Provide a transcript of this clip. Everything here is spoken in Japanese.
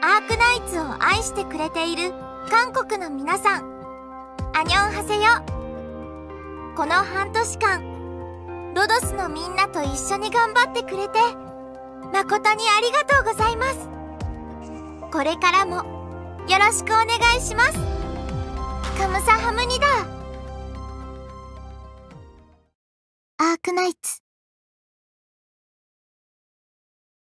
アークナイツを愛してくれている韓国の皆さんアニョンハセヨ。この半年間ロドスのみんなと一緒に頑張ってくれて誠にありがとうございます。これからもよろしくお願いします。カムサハムニダアークナイツ。